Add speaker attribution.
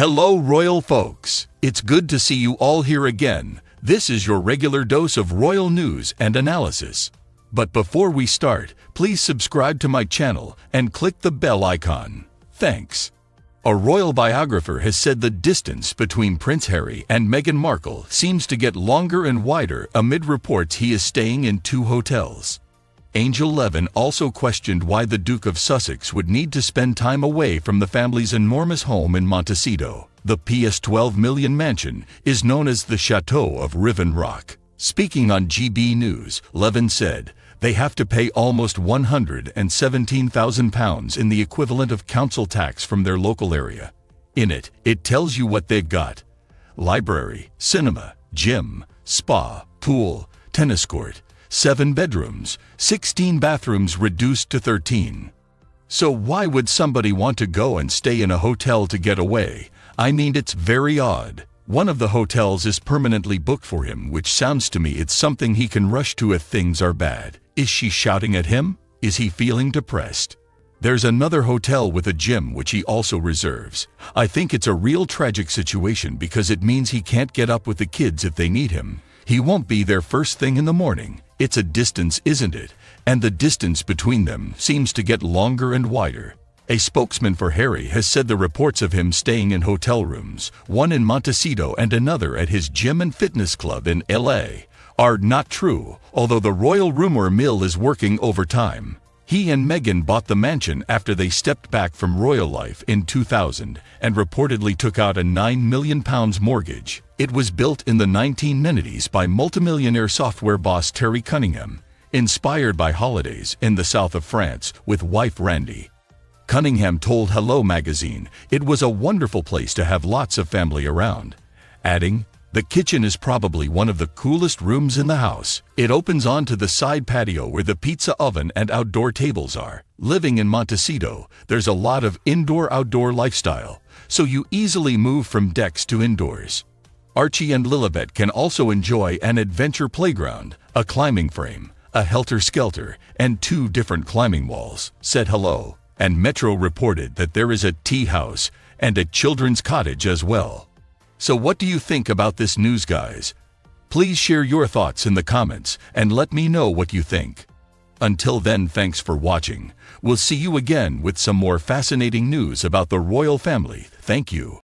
Speaker 1: Hello, royal folks. It's good to see you all here again. This is your regular dose of royal news and analysis. But before we start, please subscribe to my channel and click the bell icon. Thanks. A royal biographer has said the distance between Prince Harry and Meghan Markle seems to get longer and wider amid reports he is staying in two hotels. Angela Levin also questioned why the Duke of Sussex would need to spend time away from the family's enormous home in Montecito. The PS 12 million mansion is known as the Chateau of Riven Rock. Speaking on GB News, Levin said, they have to pay almost £117,000 in the equivalent of council tax from their local area. In it, it tells you what they've got. Library, cinema, gym, spa, pool, tennis court, 7 bedrooms, 16 bathrooms reduced to 13. So why would somebody want to go and stay in a hotel to get away? I mean, it's very odd. One of the hotels is permanently booked for him, which sounds to me it's something he can rush to if things are bad. Is she shouting at him? Is he feeling depressed? There's another hotel with a gym which he also reserves. I think it's a real tragic situation because it means he can't get up with the kids if they need him. He won't be there first thing in the morning. It's a distance, isn't it? And the distance between them seems to get longer and wider. A spokesman for Harry has said the reports of him staying in hotel rooms, one in Montecito and another at his gym and fitness club in LA, are not true, although the royal rumor mill is working overtime. He and Meghan bought the mansion after they stepped back from royal life in 2000 and reportedly took out a £9 million mortgage. It was built in the 1990s by multimillionaire software boss Terry Cunningham, inspired by holidays in the south of France with wife Randy. Cunningham told Hello magazine it was a wonderful place to have lots of family around, adding, the kitchen is probably one of the coolest rooms in the house. It opens onto the side patio where the pizza oven and outdoor tables are. Living in Montecito, there's a lot of indoor-outdoor lifestyle, so you easily move from decks to indoors. Archie and Lilibet can also enjoy an adventure playground, a climbing frame, a helter-skelter, and two different climbing walls, said hello. And Metro reported that there is a tea house and a children's cottage as well. So what do you think about this news, guys? Please share your thoughts in the comments and let me know what you think. Until then, thanks for watching. We'll see you again with some more fascinating news about the royal family. Thank you.